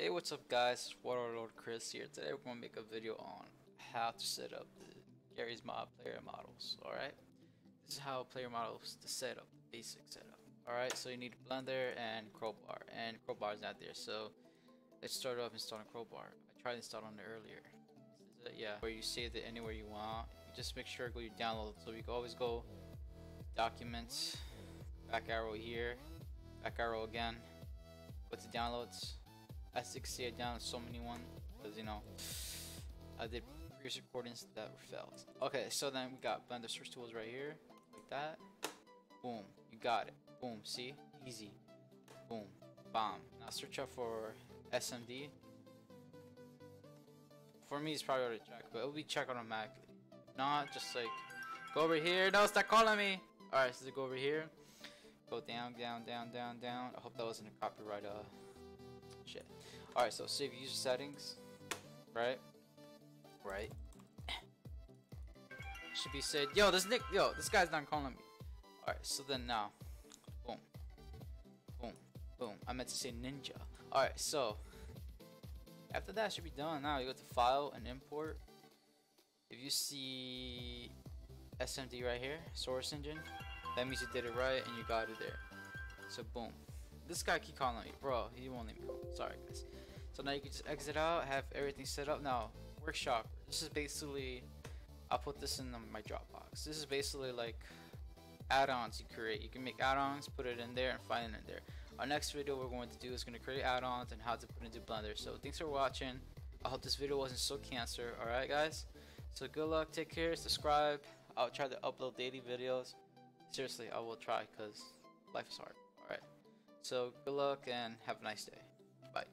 Hey, what's up guys? Waterlord Chris here. Today we're going to make a video on how to set up the Garry's Mod player models, alright? This is how player models to set up, the basic setup. Alright, so you need Blender and Crowbar, and Crowbar is not there, so let's start off installing Crowbar. I tried installing it earlier. It, yeah, where you save it anywhere you want. You just make sure go your download, so you can always go Documents, back arrow here, back arrow again, go to Downloads, I downloaded so many ones because you know I did previous recordings that were failed. Okay, so then we got Blender Source Tools right here, like that. Boom, you got it. Boom, see, easy. Boom, bomb. Now search up for SMD. For me, it's probably already checked, but it'll be checked automatically. Not just like go over here. No, stop calling me. All right, so go over here. Go down, down, down, down, down. I hope that wasn't a copyright. Uh shit. Alright, so save user settings. Right? Right. Should be said, yo, this Nick, yo, this guy's not calling me. Alright, so then now, boom, boom, boom. I meant to say ninja. Alright, so after that should be done. Now you go to file and import. If you see SMD right here, source engine, that means you did it right and you got it there. So boom. This guy keep calling me, bro. He won't let me. Sorry, guys. So now you can just exit out, have everything set up. Now, workshop. This is basically, I'll put this in my Dropbox. This is basically like add-ons you create. You can make add-ons, put it in there, and find it in there. Our next video we're going to do is going to create add-ons and how to put into Blender. So thanks for watching. I hope this video wasn't so cancer. Alright guys? So good luck, take care, subscribe. I'll try to upload daily videos. Seriously, I will try because life is hard. Alright. So good luck and have a nice day. Bye.